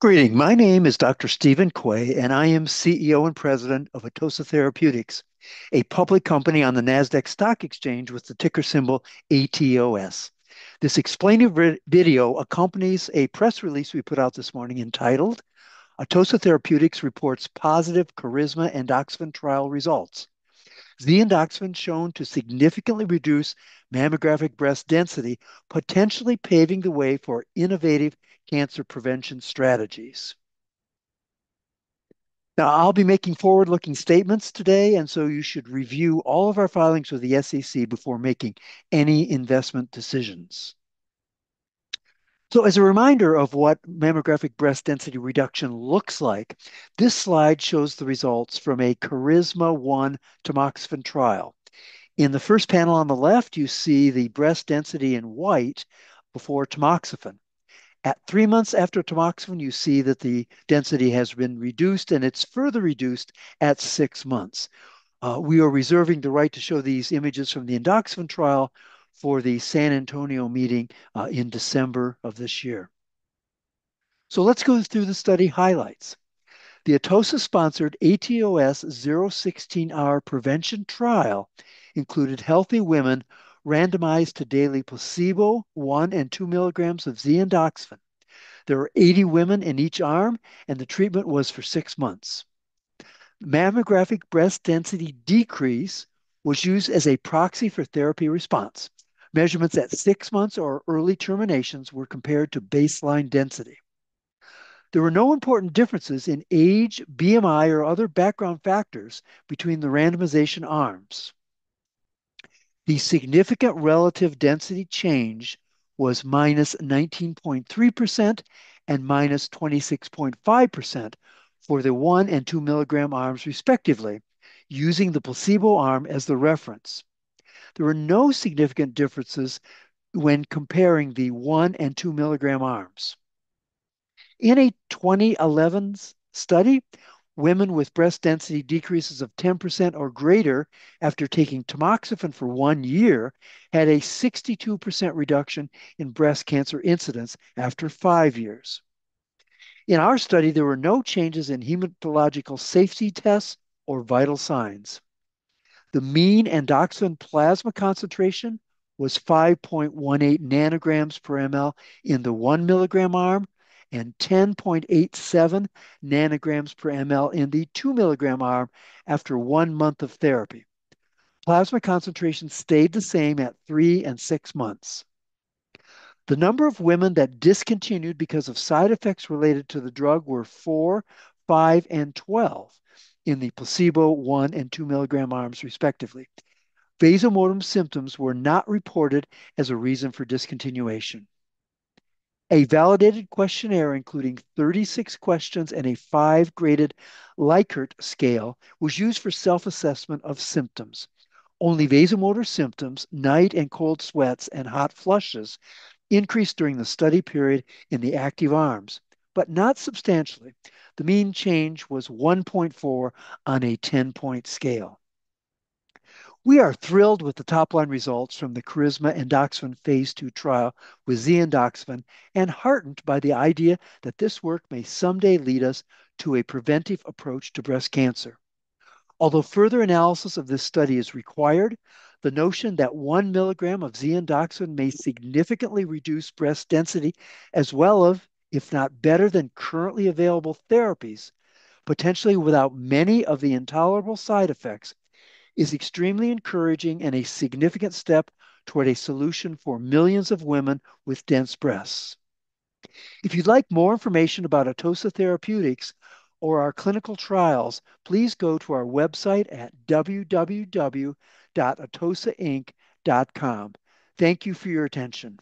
Greeting. My name is Dr. Steven Quay, and I am CEO and President of Atossa Therapeutics, a public company on the NASDAQ Stock Exchange with the ticker symbol ATOS. This explaining video accompanies a press release we put out this morning entitled Atossa Therapeutics Reports Positive KARISMA and Endoxifen Trial Results. Z-endoxifen shown to significantly reduce mammographic breast density, potentially paving the way for innovative cancer prevention strategies. Now, I'll be making forward-looking statements today, and so you should review all of our filings with the SEC before making any investment decisions. So as a reminder of what mammographic breast density reduction looks like, this slide shows the results from a KARISMA 1 tamoxifen trial. In the first panel on the left, you see the breast density in white before tamoxifen. At three months after tamoxifen, you see that the density has been reduced, and it's further reduced at six months. Uh, we are reserving the right to show these images from the endoxifen trial for the San Antonio meeting uh, in December of this year. So let's go through the study highlights. The Atossa-sponsored ATOS 016R prevention trial included healthy women randomized to daily placebo, 1 and 2 milligrams of Z-endoxifen. There were 80 women in each arm, and the treatment was for six months. Mammographic breast density decrease was used as a proxy for therapy response. Measurements at six months or early terminations were compared to baseline density. There were no important differences in age, BMI, or other background factors between the randomization arms. The significant relative density change was minus 19.3% and minus 26.5% for the 1 and 2 milligram arms, respectively, using the placebo arm as the reference. There were no significant differences when comparing the 1 and 2 milligram arms. In a 2011 study, Women with breast density decreases of 10% or greater after taking tamoxifen for one year had a 62% reduction in breast cancer incidence after five years. In our study, there were no changes in hematological safety tests or vital signs. The mean endoxifen plasma concentration was 5.18 nanograms per ml in the 1 milligram arm and 10.87 nanograms per ml in the 2 milligram arm after one month of therapy. Plasma concentration stayed the same at three and six months. The number of women that discontinued because of side effects related to the drug were 4, 5, and 12 in the placebo 1 and 2 milligram arms, respectively. Vasomotor symptoms were not reported as a reason for discontinuation. A validated questionnaire, including 36 questions and a five graded Likert scale, was used for self assessment of symptoms. Only vasomotor symptoms, night and cold sweats, and hot flushes increased during the study period in the active arms, but not substantially. The mean change was 1.4 on a 10 point scale. We are thrilled with the top-line results from the KARISMA endoxifen phase II trial with Z-endoxifen and heartened by the idea that this work may someday lead us to a preventive approach to breast cancer. Although further analysis of this study is required, the notion that one milligram of Z-endoxifen may significantly reduce breast density as well as, if not better than currently available therapies, potentially without many of the intolerable side effects, is extremely encouraging and a significant step toward a solution for millions of women with dense breasts. If you'd like more information about Atossa Therapeutics or our clinical trials, please go to our website at www.atossainc.com. Thank you for your attention.